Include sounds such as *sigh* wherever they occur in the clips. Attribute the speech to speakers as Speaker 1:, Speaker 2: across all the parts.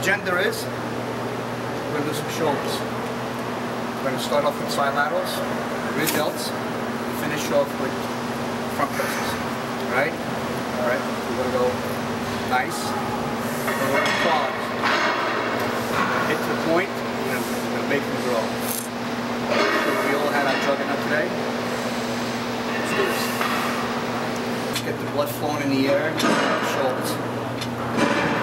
Speaker 1: is, we're gonna do some shoulders. We're gonna start off with side laterals, rear delts, finish off with front presses. Right? All right. We're gonna go nice. We're gonna pause. Hit to the point. We're gonna, make them grow. We all had our juggernaut today. Let's do this. Get the blood flowing in the air, shoulders.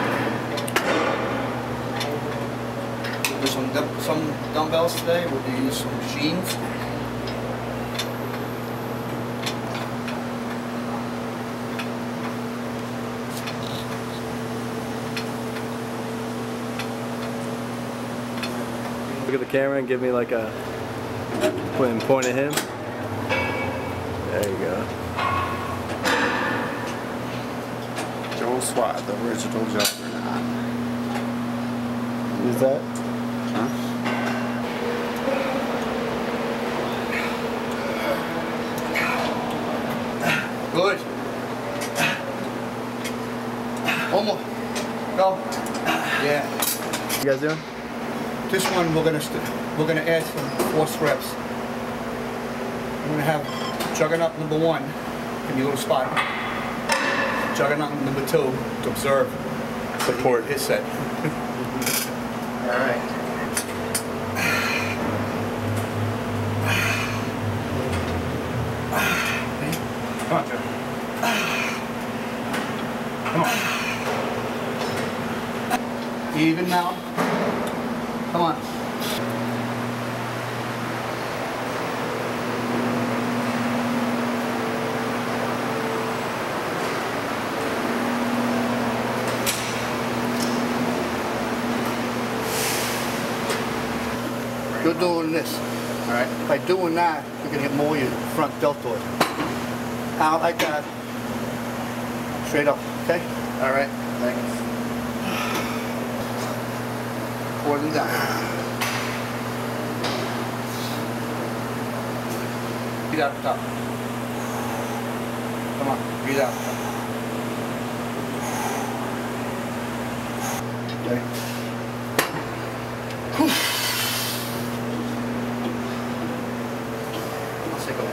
Speaker 1: Some some dumbbells today. We're gonna use some machines.
Speaker 2: Look at the camera and give me like a point and point at him. There you go.
Speaker 3: Joe Swat, the original juggernaut.
Speaker 2: Is that?
Speaker 3: Huh?
Speaker 1: Good. One more. Go. Yeah.
Speaker 2: You guys doing?
Speaker 1: This one we're gonna st- we're gonna add some force reps. We're gonna have juggernaut number one in your little spot. Juggernaut number two to observe.
Speaker 2: Support.
Speaker 1: His set. All right. Doing this. All right. By doing that, you're gonna get more of your front deltoid. Out like that. Straight up. Okay. All right. Thanks. Forward and down. Breathe out the top. Come on, breathe out. Okay. Take a look.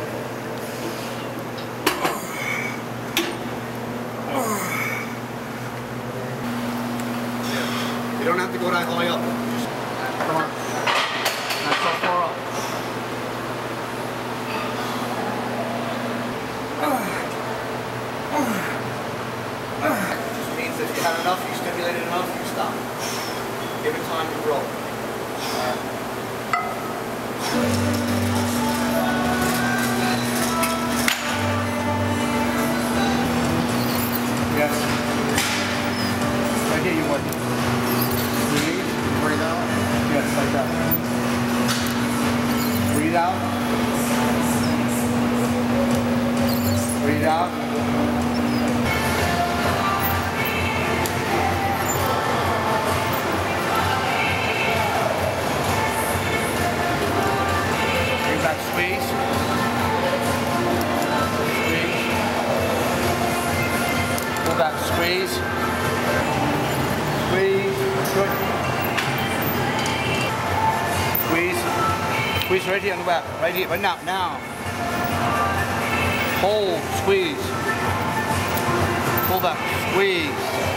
Speaker 1: You don't have to go that high up. Just, come on. Not so far up. Just means that if you had enough, you stimulated enough, you stop. Give it time to grow. Here you want. Breathe. Breathe out. Yes, like that. Breathe out. Squeeze right here on the back. Right here. Right now. Now. Hold. Squeeze. Pull back. Squeeze.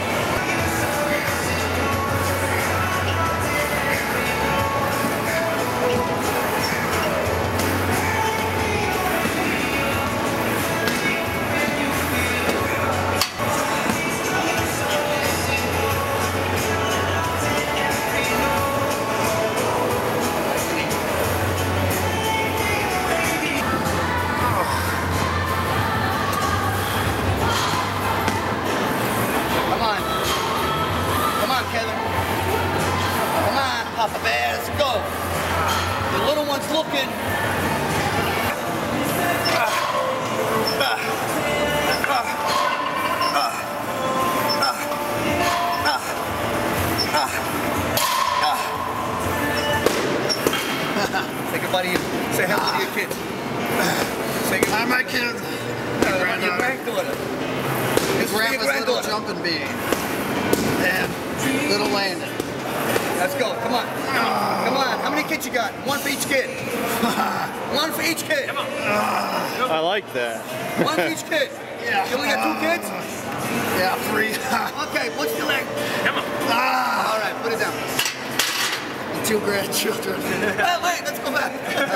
Speaker 1: This is your
Speaker 3: little
Speaker 1: granddaughter.
Speaker 3: jumping bee. And little Landon.
Speaker 1: Let's go. Come on. Come on. How many kids you got? One for each kid. *laughs* One for each kid.
Speaker 2: I like that.
Speaker 1: One for each kid.
Speaker 3: Yeah.
Speaker 1: You only got two kids?
Speaker 3: Yeah, three. *laughs*
Speaker 1: Okay, what's your leg?
Speaker 4: Come on.
Speaker 3: ah,
Speaker 1: All right, put it down.
Speaker 3: two grandchildren. *laughs*
Speaker 1: Hey, wait, let's go back. Come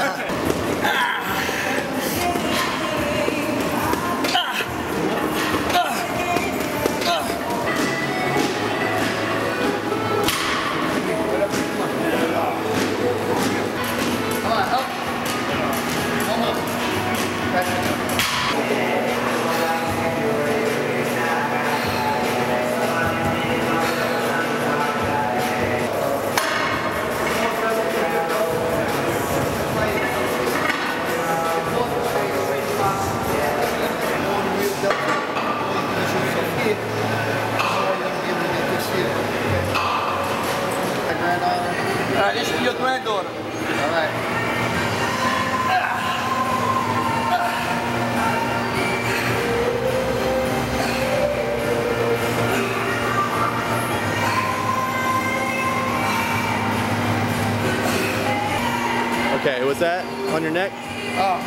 Speaker 2: Okay, what's that? On your neck?
Speaker 1: Oh,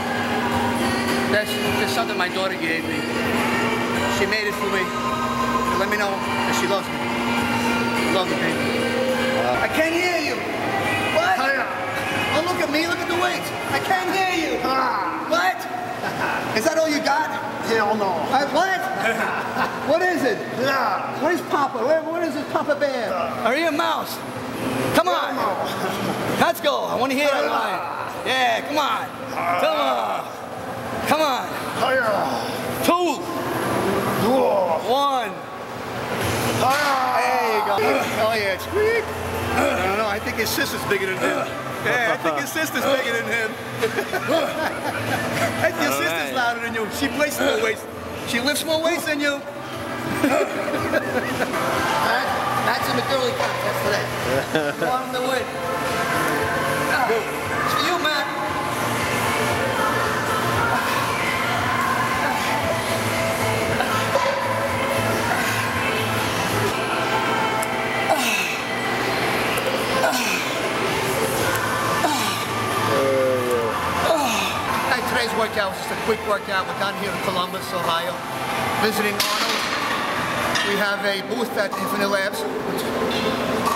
Speaker 1: that's just something my daughter gave me. She made it for me. to Let me know that she loves me. Love me, baby. I can't hear you. What? Oh, look at me. Look at the weights. I can't hear you. What? *laughs* Is that all you got?
Speaker 3: Hell no.
Speaker 1: Uh, what? *laughs* what is it?
Speaker 3: Yeah.
Speaker 1: Where's Papa? Where, what is this Papa Bear? Are you a mouse? Come on. Let's go. I want to hear that line. *laughs* Yeah, come on. Come on. Come on.
Speaker 3: Hiya.
Speaker 1: Two.
Speaker 3: Whoa.
Speaker 1: One. There you go. Oh yeah, squeak. I don't know. I think his sister's bigger than him. Yeah, I think his sister's bigger than him. *laughs* I think your
Speaker 2: All
Speaker 1: sister's
Speaker 2: right.
Speaker 1: louder than you. She plays more weights. She lifts more weights than you. That's in the girly contest today. You want him to win. Ah, today's workout was just a quick workout. We're down here in Columbus, Ohio, visiting Arnold. We have a booth at Infinite Labs.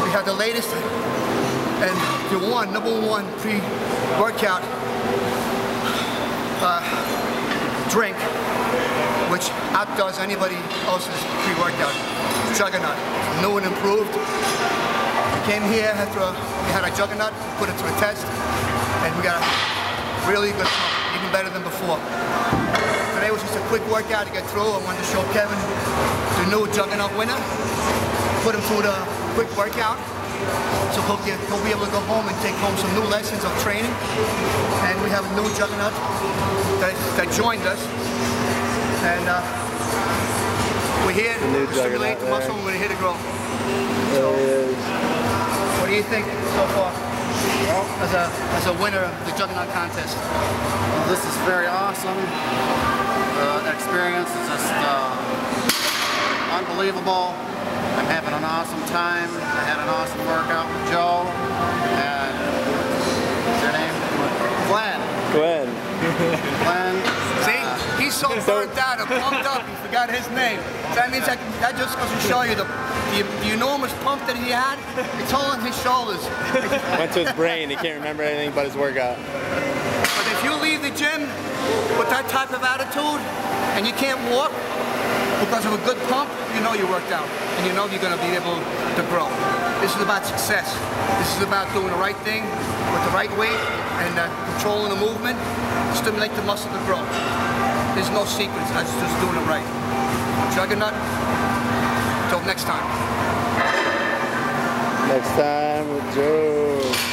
Speaker 1: We have the latest and the one, number one pre-workout uh, drink, which outdoes anybody else's pre-workout. Juggernaut, new and improved. We came here after a, we had a Juggernaut, put it to a test, and we got a really good even better than before. Today was just a quick workout to get through. I wanted to show Kevin the new Juggernaut winner. Put him through the quick workout. So he'll, get, he'll be able to go home and take home some new lessons of training. And we have a new Juggernaut that, that joined us. And uh, we're here to stimulate the muscle.
Speaker 2: there.
Speaker 1: We're here to grow.
Speaker 2: Is.
Speaker 1: What do you think so far? As a, as a winner of the Juggernaut contest.
Speaker 3: Well, this is very awesome. The experience is just uh, unbelievable. I'm having an awesome time. I had an awesome workout with Joe. And what's your name? Glenn.
Speaker 2: Glenn.
Speaker 3: Glenn.
Speaker 1: So burnt out and pumped up, he forgot his name. So that means that, that just goes to show you the, the, the enormous pump that he had. It's all on his shoulders.
Speaker 2: Went to his brain. He can't remember anything but his workout.
Speaker 1: But if you leave the gym with that type of attitude and you can't walk because of a good pump, you know you worked out and you know you're going to be able to grow. This is about success. This is about doing the right thing with the right weight and uh, controlling the movement, stimulate the muscle to grow. There's no secrets. That's just doing it right. Juggernaut. Till next time.
Speaker 2: Next time with Joe.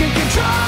Speaker 2: can control.